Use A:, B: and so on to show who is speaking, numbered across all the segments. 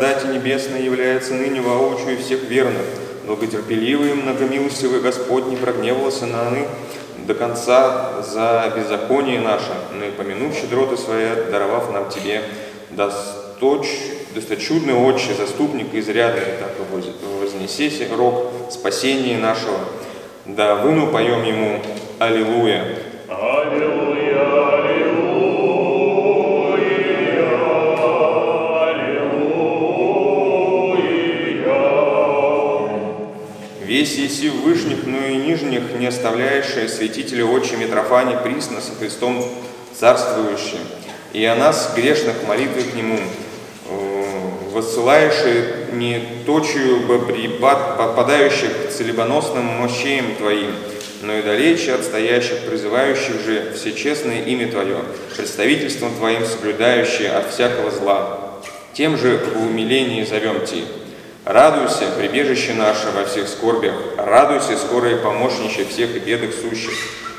A: Дати небесная является ныне воочию всех верных. Благотерпеливый и многомилостивый Господь не прогневался на ны до конца за беззаконие наше, но и помянув щедроты свои, даровав нам Тебе досточ, досточудный Отче, заступник изрядный, так и вознесеся рог спасения нашего. Да выну поем Ему. Аллилуйя, Весь еси вышних, но и нижних, не оставляющие святителя Отче Митрофани присно со Христом царствующим, и о нас, грешных, молитвы к Нему, воссылаешь не точию бы попадающих целебоносным мощеем Твоим, но и далече отстоящих, призывающих же всечестное имя Твое, представительством Твоим соблюдающие от всякого зла. Тем же в умилении зовем Ти. Радуйся, прибежище наше во всех скорбях, радуйся, скорое помощнище всех бедах сущих,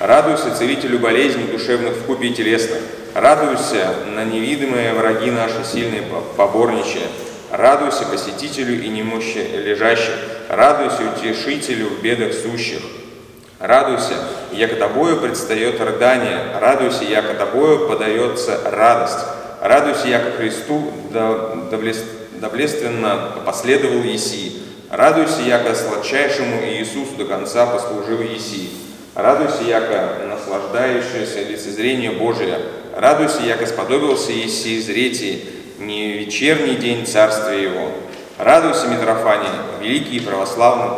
A: радуйся, целителю болезней душевных в купе телесных, радуйся на невидимые враги наши сильные поборничия, радуйся посетителю и немощи лежащих, радуйся утешителю в бедах сущих, Радуйся, яко тобою предстает рыдание, радуйся, яко тобою подается радость. Радуйся, яко Христу доблественно последовал Еси. Радуйся, яко сладчайшему Иисусу до конца послужил Еси. Радуйся, яко наслаждающееся лицезрение Божие. Радуйся, яко сподобился Еси зрети не вечерний день царствия Его. Радуйся, Митрофане, великий и православный,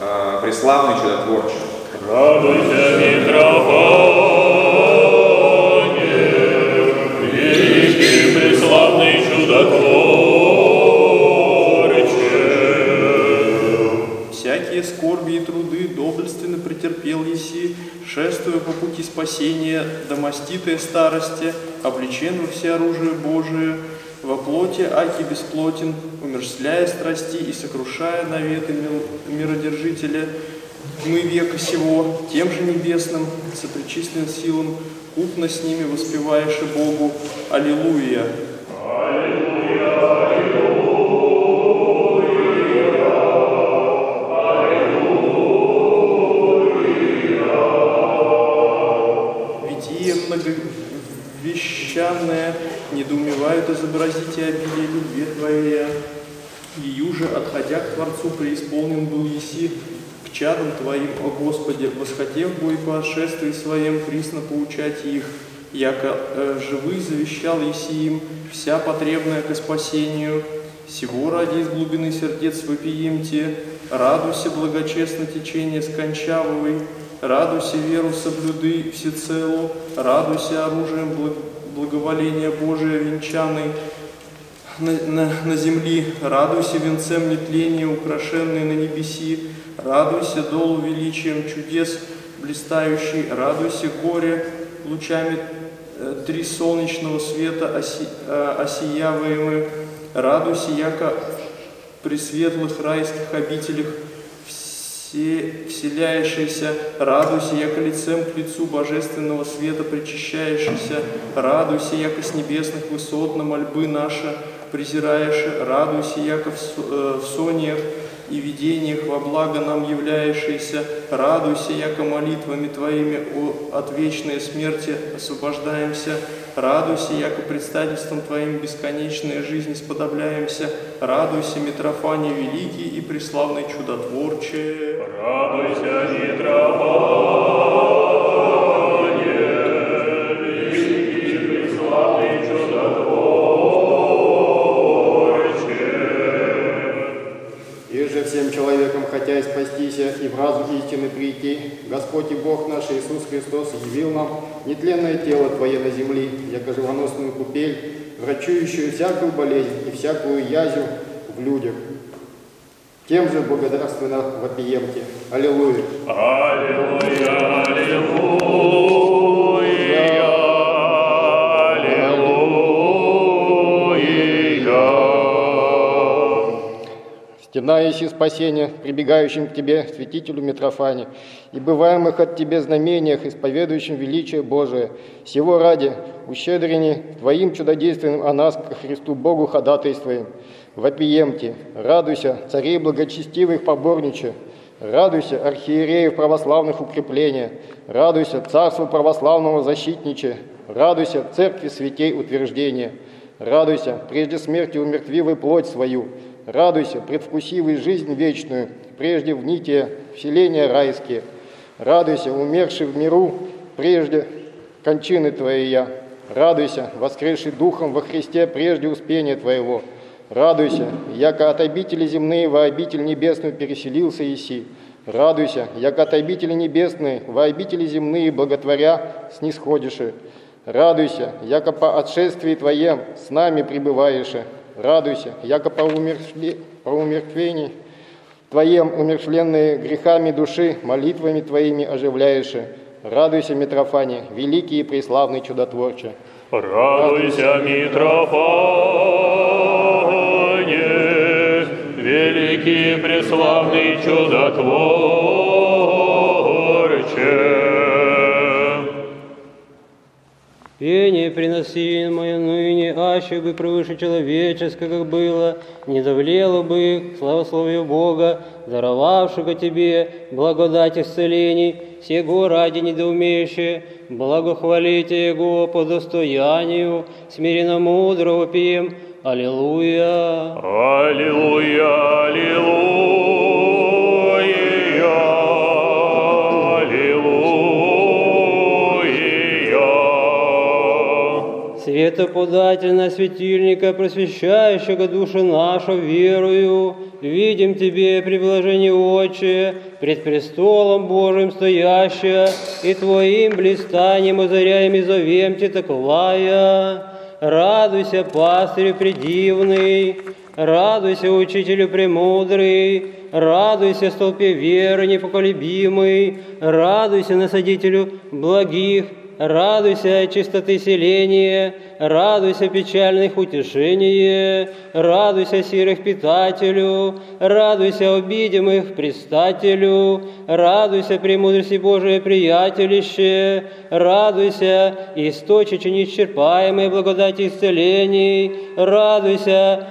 A: э, преславный чудотворче.
B: Радуйся, Митрофане,
C: спасения, домоститая старости, облечен во всеоружие Божие, во плоти аки бесплотен, умершляя страсти и сокрушая наветы миродержителя, мы века сего, тем же небесным, сопричислен силам, купно с ними воспеваешь и Богу. Аллилуйя! И обилие любви Твоя. И юже, отходя к Творцу, преисполнен был Еси, к чадам Твоим, о Господи, восхотев бой по отшествии Своем, присно поучать их, яко э, живы завещал Еси им вся потребная ко спасению, всего ради из глубины сердец вопием Те, радуйся благочестно течение скончавовой, радуйся веру соблюды всецело, радуйся оружием благ- благоволения Божия венчаный, на, на, на земли, радуйся венцем нетления, украшенный на небеси, радуйся долу величием чудес блистающий, радуйся горе лучами э, три солнечного света оси, э, осияваемы, радуйся, яко при светлых райских обителях все вселяющийся, радуйся, яко лицем к лицу божественного света причащающийся, радуйся, яко с небесных высот на мольбы наши презираешь, радуйся, яко в, э, в сониях и видениях во благо нам являющийся, радуйся, яко молитвами Твоими о, от вечной смерти освобождаемся, радуйся, яко предстательством Твоим бесконечная жизнь сподобляемся, радуйся, Митрофане великий и преславный чудотворче.
B: Радуйся, Митрофане, великий и преславный чудотворче.
D: И же всем человекам, хотя и спастись и в разум истины прийти, Господь и Бог наш Иисус Христос явил нам нетленное тело Твое на земли, яко живоносную купель, врачующую всякую болезнь и всякую язю в людях. Тем же благодарственно вопиемте. Аллилуйя!
B: Аллилуйя, аллилуйя,
D: Стена еси спасения, прибегающим к Тебе, святителю Митрофане, и бываемых от Тебе знамениях, исповедующим величие Божие. Всего ради, ущедрени Твоим чудодейственным о нас, ко Христу Богу ходатайствуем. Вопиемте, радуйся, царей благочестивых поборниче, радуйся, архиереев православных укрепления, радуйся, царству православного защитниче, радуйся, церкви святей утверждения, радуйся, прежде смерти умертвивой плоть свою, Радуйся, предвкусивый жизнь вечную, прежде в нитие вселения райские. Радуйся, умерший в миру, прежде кончины Твоей я. Радуйся, воскресший духом во Христе, прежде успения Твоего. Радуйся, яко от обители земные во обитель небесную переселился Иси. Радуйся, яко от обители небесной во обители земные благотворя снисходишь. Радуйся, яко по отшествии Твоем с нами пребываешь радуйся, яко по, умершве, по умертвении Твоем умершленные грехами души, молитвами Твоими оживляешь. Радуйся, Митрофане, великий и преславный чудотворче.
B: Радуйся, Митрофане, великий и преславный чудотворче.
E: Пение приносимое аще бы превыше человеческого, как было, не давлело бы к славословию Бога, даровавшего тебе благодать исцелений, сего ради недоумеющие, благохвалите Его по достоянию, смиренно мудрого пием, Аллилуйя.
B: Аллилуйя, аллилуйя, аллилуйя.
E: Светоподательно светильника, просвещающего душу нашу верою, видим Тебе, приблажение Отче, пред престолом Божиим стоящее, и Твоим блистанием озаряем и зовем Те таковая. Радуйся, пастырю предивный, радуйся, учителю премудрый, радуйся, столпе веры непоколебимый, радуйся, насадителю благих, Радуйся чистоты селения, радуйся печальных утешение, радуйся сирых питателю, радуйся обидимых предстателю, радуйся премудрости Божие приятелище, радуйся источниче неисчерпаемой благодати исцелений, радуйся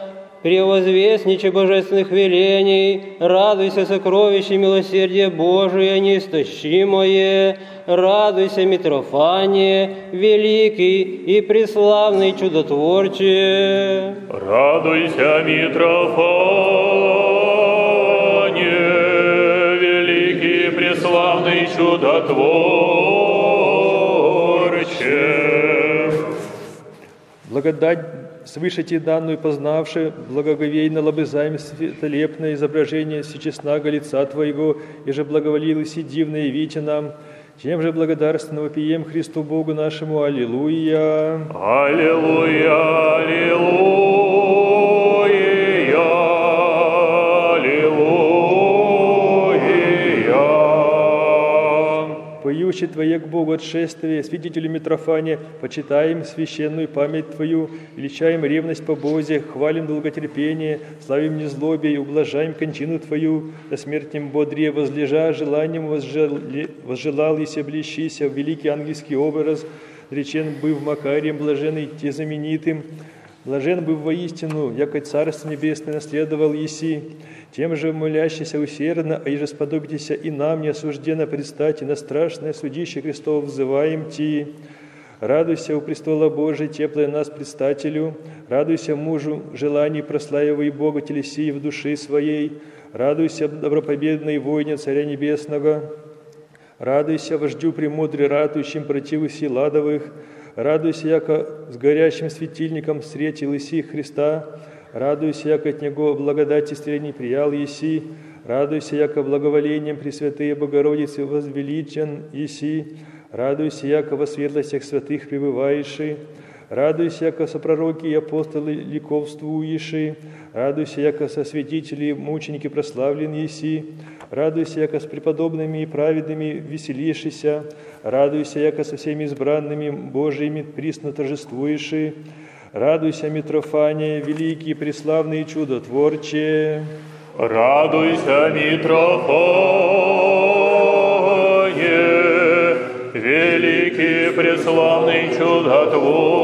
E: Превозвестниче божественных велений, радуйся сокровище милосердия Божие неистощимое, радуйся, Митрофане, великий и преславный чудотворче.
B: Радуйся, Митрофане, великий и преславный чудотворче.
F: Благодать свыше те данную познавши, благоговейно лобызаем светолепное изображение сечесного лица Твоего, и же благоволил и дивно явите нам, тем же благодарственно вопием Христу Богу нашему. Аллилуйя,
B: аллилуйя,
F: Поющий Твое к Богу отшествие, свидетелю Митрофане, почитаем священную память Твою, величаем ревность по Бозе, хвалим долготерпение, славим незлобие и ублажаем кончину Твою, до смертнем бодрее возлежа, желанием возжел- возжелал и блещися в великий ангельский образ, речен быв Макарием блаженный, те знаменитым, Блажен бы воистину, яко Царство Небесное наследовал Еси, тем же молящийся усердно, а иже сподобитеся и нам не осужденно предстать, и на страшное судище Христово взываем Ти. Радуйся у престола Божий, теплое нас предстателю, радуйся мужу, желаний прославивай Бога телесии в души своей, радуйся добропобедной войне Царя Небесного, Радуйся, вождю премудрый, ратующим противу сил адовых, радуйся, яко с горящим светильником встретил Иси Христа, радуйся, яко от Него благодати средней приял Иси, радуйся, яко благоволением Пресвятые Богородицы возвеличен Иси, радуйся, яко во светлостях святых пребывающий, Радуйся, яко со пророки и апостолы ликовствующие, радуйся, яко со святители мученики прославлен еси, радуйся, яко с преподобными и праведными веселишися, радуйся, яко со всеми избранными Божиими присно торжествующие, радуйся, Митрофане, великий, преславный чудотворче.
B: Радуйся, Митрофане, великий преславный чудотворче.